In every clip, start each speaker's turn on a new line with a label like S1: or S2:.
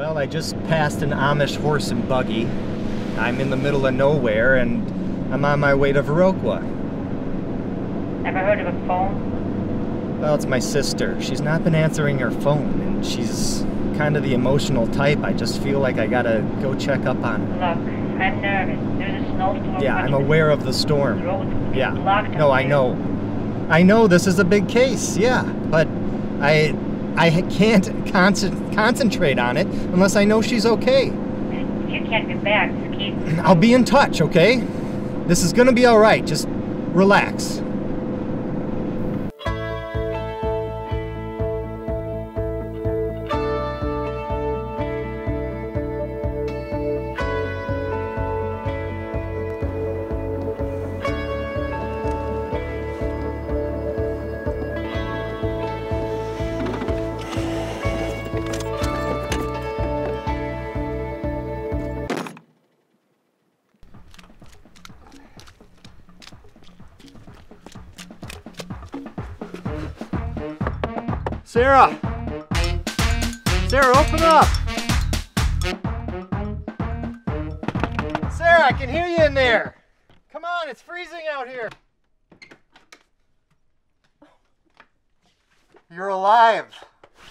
S1: Well, I just passed an Amish horse and buggy. I'm in the middle of nowhere and I'm on my way to Viroqua.
S2: Ever heard of a phone?
S1: Well, it's my sister. She's not been answering her phone and she's kind of the emotional type. I just feel like I gotta go check up on her.
S2: Look, I'm nervous. There's a snowstorm.
S1: Yeah, I'm aware of the storm. Yeah. No, I know. I know this is a big case, yeah, but I I can't concent- concentrate on it unless I know she's okay.
S2: You can't get back, keep.
S1: I'll be in touch, okay? This is gonna be all right. Just relax. Sarah! Sarah, open up! Sarah, I can hear you in there! Come on, it's freezing out here! You're alive!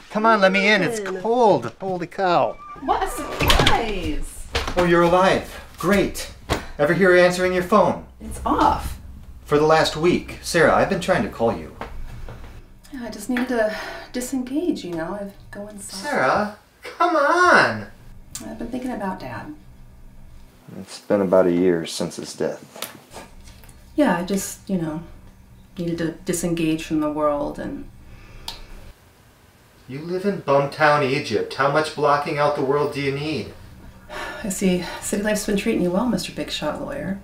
S1: Come on, let me in. It's cold. Holy cow.
S3: What a surprise!
S1: Oh, you're alive. Great. Ever hear answering your phone?
S3: It's off.
S1: For the last week. Sarah, I've been trying to call you.
S3: Yeah, I just needed to disengage, you know. I go inside.
S1: Sarah, come on!
S3: I've been thinking about Dad.
S1: It's been about a year since his death.
S3: Yeah, I just, you know, needed to disengage from the world and
S1: You live in Bumtown, Egypt. How much blocking out the world do you need?
S3: I see city life's been treating you well, Mr. Big Shot Lawyer.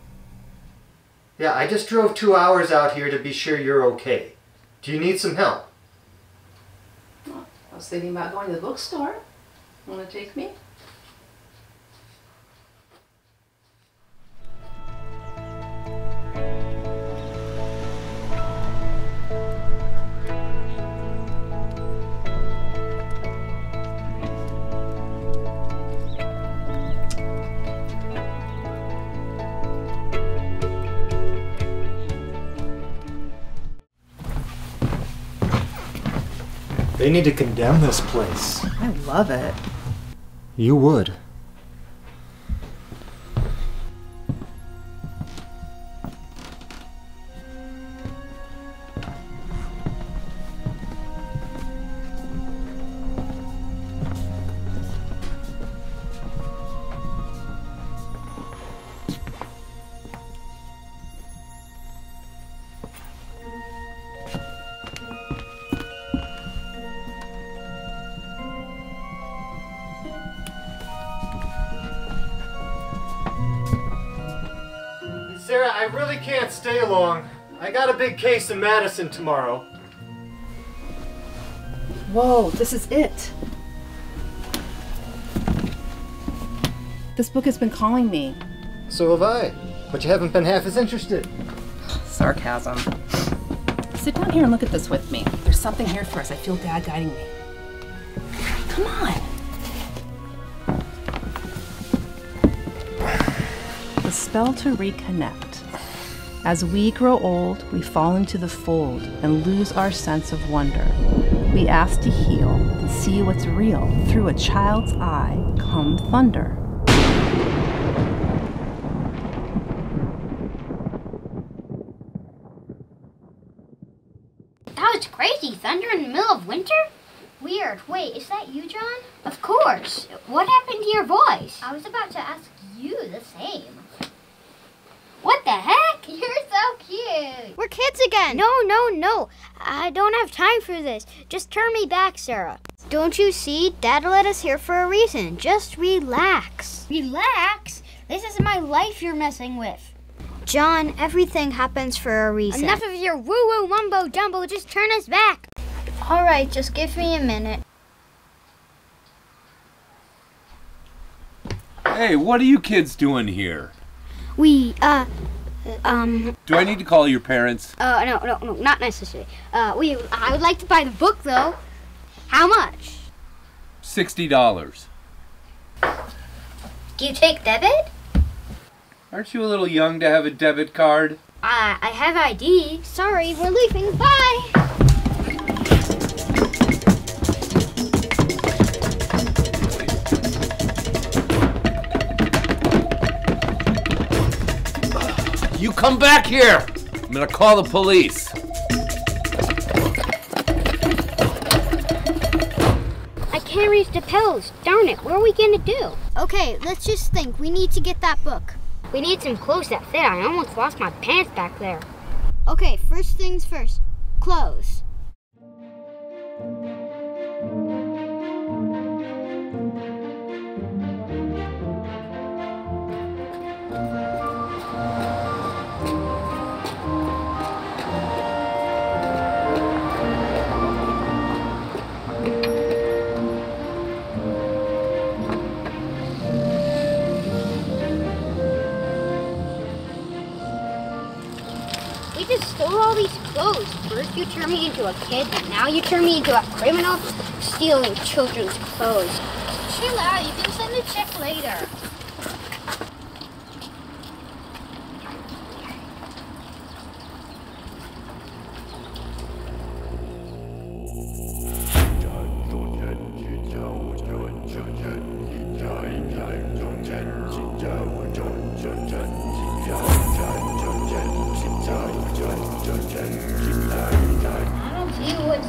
S1: Yeah, I just drove two hours out here to be sure you're okay. Do you need some help?
S3: I was thinking about going to the bookstore. Want to take me?
S1: They need to condemn this place.
S3: I love it.
S1: You would. Really can't stay long. I got a big case in Madison tomorrow.
S3: Whoa, this is it. This book has been calling me.
S1: So have I. But you haven't been half as interested.
S3: Sarcasm. Sit down here and look at this with me. There's something here for us. I feel Dad guiding me. Come on. The spell to reconnect. As we grow old, we fall into the fold and lose our sense of wonder. We ask to heal and see what's real through a child's eye come thunder.
S4: That was crazy. Thunder in the middle of winter? Weird. Wait, is that you, John? Of course. What happened to your voice? I was about to ask you the same. What the heck? You're so cute. We're kids again. No, no, no. I don't have time for this. Just turn me back, Sarah. Don't you see? Dad let us here for a reason. Just relax. Relax? This is my life you're messing with. John, everything happens for a reason. Enough of your woo woo mumbo jumbo. Just turn us back. All right, just give me a minute.
S5: Hey, what are you kids doing here?
S4: We, uh, um,
S5: Do I need to call your parents?
S4: uh, no, no, no, not necessary. Uh, we, I would like to buy the book though. How much?
S5: Sixty dollars.
S4: Do you take debit?
S5: Aren't you a little young to have a debit card?
S4: Uh, I have ID. Sorry, we're leaving. Bye.
S5: Come back here! I'm gonna call the police.
S4: I can't reach the pills. Darn it, what are we gonna do? Okay, let's just think. We need to get that book. We need some clothes that fit. I almost lost my pants back there. Okay, first things first. Clothes. First you turn me into a kid, and now you turn me into a criminal stealing children's clothes. Chill out, you can send a check later.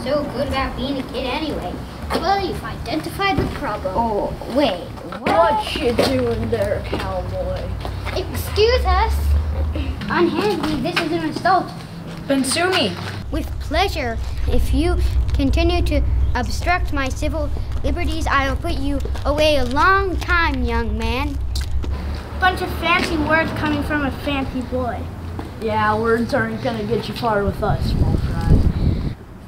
S4: So good about being a kid anyway. Well, you've identified the problem. Oh, wait.
S6: What you doing there, cowboy?
S4: Excuse us. Unhand me, this is an assault.
S6: Then sue me.
S4: With pleasure. If you continue to obstruct my civil liberties, I will put you away a long time, young man.
S6: Bunch of fancy words coming from a fancy boy. Yeah, words aren't gonna get you far with us, small fry.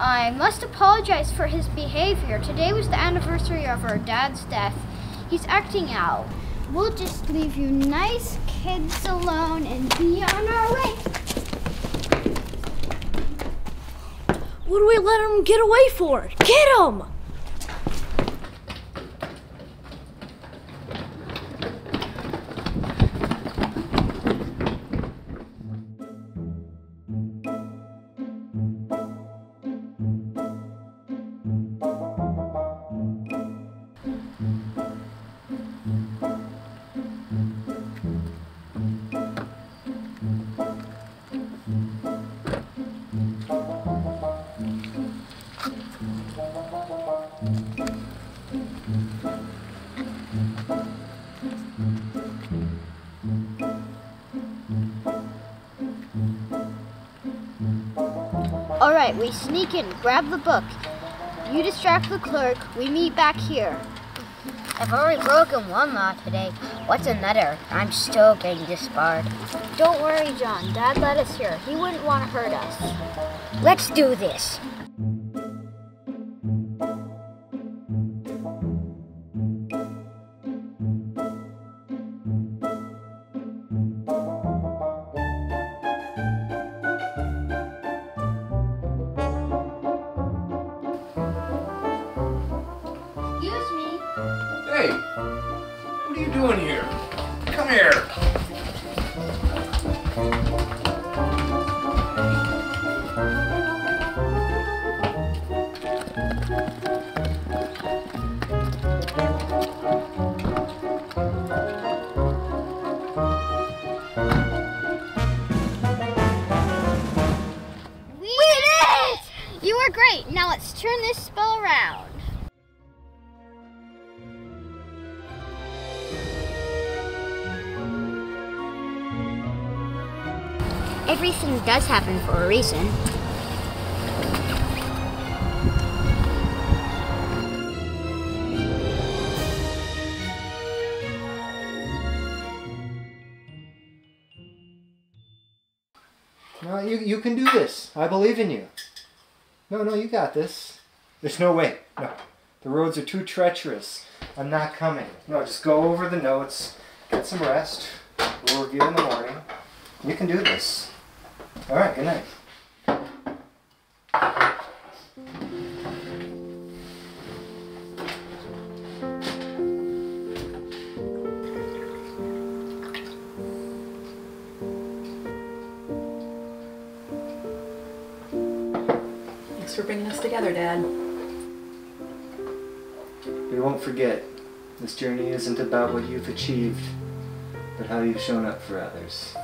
S4: I must apologize for his behavior. Today was the anniversary of our dad's death. He's acting out. We'll just leave you nice kids alone and be on our way.
S6: What do we let him get away for? Get him!
S4: All right, we sneak in, grab the book. You distract the clerk. We meet back here.
S2: I've already broken one law today. What's another? I'm still getting disbarred.
S4: Don't worry, John. Dad let us here. He wouldn't want to hurt us.
S2: Let's do this.
S5: Hey, what are you doing here? Come here.
S2: Everything does happen for a reason.
S1: No, you, you can do this. I believe in you. No, no, you got this. There's no way. No. The roads are too treacherous. I'm not coming. No, just go over the notes, get some rest. We'll review in the morning. You can do this. All right, good night.
S3: Thanks for bringing us together, Dad.
S1: We won't forget, this journey isn't about what you've achieved, but how you've shown up for others.